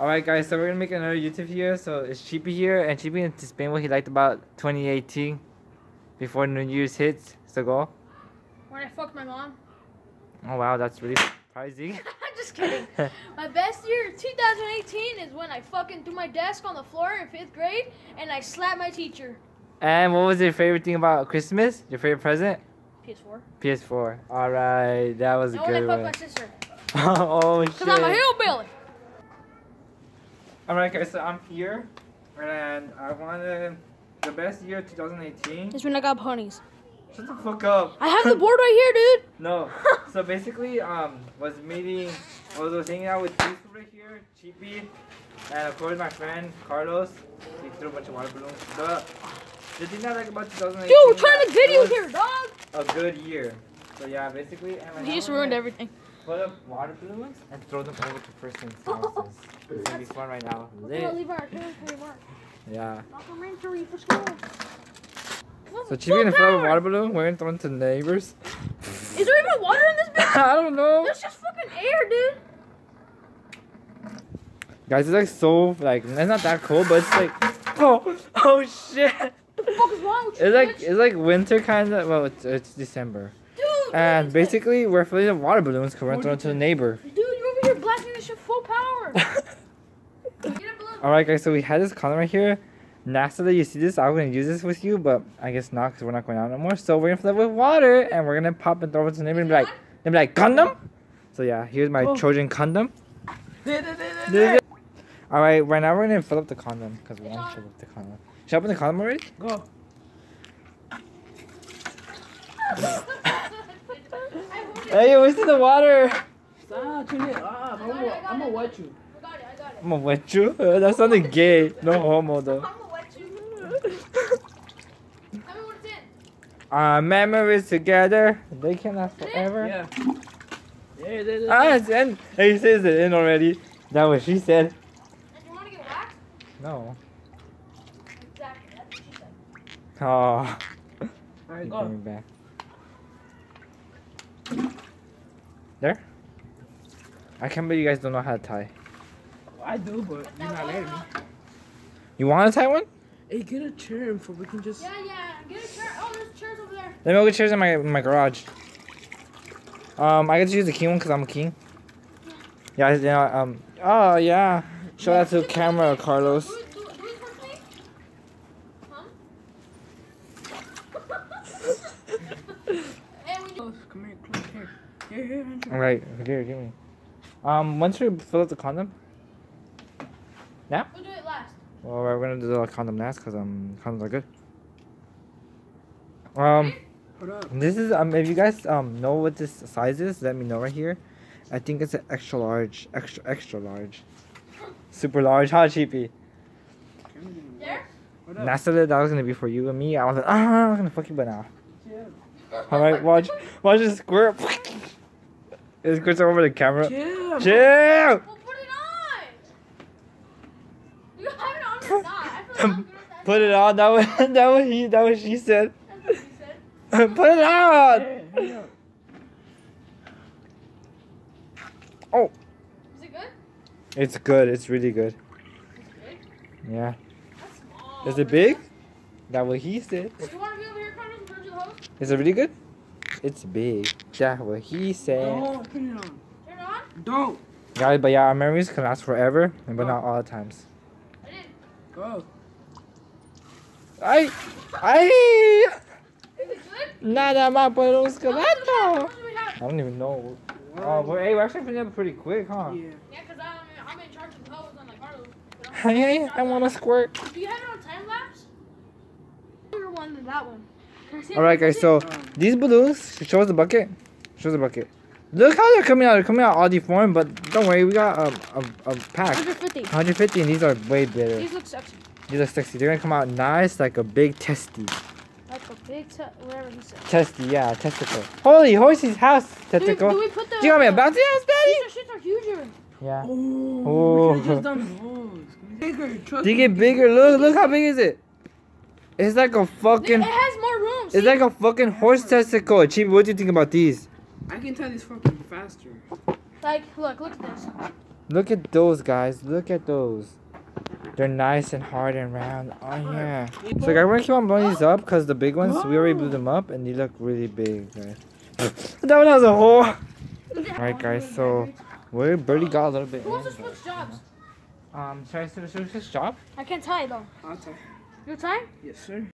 Alright guys, so we're gonna make another YouTube video. So it's Cheapy here and Cheapy to explain what he liked about 2018 before New Year's hits. So go. When I fucked my mom. Oh wow, that's really surprising. I'm just kidding. my best year, 2018, is when I fucking threw my desk on the floor in fifth grade and I slapped my teacher. And what was your favorite thing about Christmas? Your favorite present? PS4. PS4. Alright, that was a No, when I good fucked one. my sister. Oh shit. Because I'm a hillbilly. Alright guys, so I'm here and I wanted the best year 2018. It's when I got ponies. Shut the fuck up. I have the board right here, dude. No. So basically, um, was meeting, was, was hanging out with these over here, Cheapy, and of course my friend Carlos. He threw a bunch of water balloons. The, the thing I like about 2018. Dude, we're trying to that video here, dog. A good year. So yeah, basically, and right He just ruined gonna everything. Put up water balloons and throw them over to person's houses. It's gonna be fun right now. We're gonna leave our parents for work. Yeah. Documentary for school. So Cheapy gonna fill up a water balloon. We're gonna throw it to neighbors. Is there even water in this bitch? I don't know. There's just fucking air, dude. Guys, it's like so like it's not that cold, but it's like oh oh shit. What the fuck is wrong with you, It's like bitch? it's like winter kind of. Well, it's, it's December, and basically we're filling up water balloons because we're gonna throw it to the neighbor. Dude, you're over here blasting this shit full power. Get a balloon. All right, guys. So we had this condom right here. Next that you see this, I'm gonna use this with you, but I guess not because we're not going out no more. So we're gonna fill it with water, and we're gonna pop and throw it to the neighbor and be like, and be like condom. So yeah, here's my Oh. Trojan condom. All right, right now we're gonna fill up the condom because we want to fill up the condom. Should I open the condom already? Go. Hey, you wasted the water. Stop, turn it off. I'm gonna, wet you. I got it, I got it. I'm gonna wet you. That sounded gay. No homo though. I'm gonna wet you. Tell me what it's in. Our memories together, they can last forever. Yeah. Yeah, they, they, Ah, it's in. He says it in already. That what she said. And you wanna get waxed? No. Exactly, that's what she said. Oh. Alright, go. came back. There? I can't believe you guys don't know how to tie. I do, but you're not letting me. You want to tie one? Hey, get a chair so we can just. Yeah, yeah. Get a chair. Oh, there's chairs over there. Let me go get chairs in my in my garage. Um, I get to use the king one because I'm a king. Yeah, yeah. Um. Oh yeah. Show that to the camera, Carlos. And come here, close here. Here, here, Andrew. All right, here, give me. Um, once we fill out the condom. Now? We'll do it last. Well, we're gonna do the condom last because um condoms are good. Um, Hold up. this is um if you guys um know what this size is, let me know right here. I think it's an extra large, extra extra large, super large. How cheapy? There? Hold up. NASA that was gonna be for you and me. I was like, ah, I'm gonna fuck you, but now. Chill. All right, watch, watch this squirt. It squirts over the camera. Chill. Chill. Well, put it on. You have it on or not? I feel like I'm good with that. Put it on. That was that was he. That was she said. That's what she said. Put it on. Hey. Oh, Is it good? it's good. It's really good. Is it big? Yeah. That's small. Is it big? That what he said. Do you want to be over here, Carlos, in terms of the hose? Is it really good? It's big. That what he said. Don't turn it on. Turn it on. Don't. Guys, but yeah, our memories can last forever, but not all the times. I did. Go. Ay, ay, Is it good? nada más puedo How much do we have? How escalar. much do we have? I don't even know. Oh, but hey, we're actually finishing up pretty quick, huh? Yeah. Yeah, because I'm, I'm in charge of the hose, unlike Carlos. Hey, I want to squirt. Do you have it on time lapse? Bigger one than that one. Can I see it? All right, guys. So these balloons. Show us the bucket. Show us the bucket. Look how they're coming out. They're coming out all deformed, but don't worry, we got um, a, a pack. 150. 150, and these are way better. These look sexy. These are sexy. They're gonna come out nice, like a big testy. Like a big, te- whatever he said. Testy, yeah, testicle. Holy horsey's house, Do we, testicle. do we put the? Do you want me a bouncy house, daddy? These are shits are huger. Yeah. Oh, Oh. we could've just done those. Bigger, trust They get bigger. Look, look how big is it? It's like a fucking. It has more room. See? It's like a fucking horse testicle. Chibi, what do you think about these? I can tie these fucking faster. Like, look, look at this. Look at those guys. Look at those. They're nice and hard and round. Oh yeah. So guys, we're gonna keep on blowing these up because the big ones we already blew them up and they look really big. Guys. that one has a hole. Alright guys, so we barely got a little bit. Who wants to in, but- switch jobs? Um, should I should I switch job? I can't tie though. I'll tell. You tie? Yes, sir.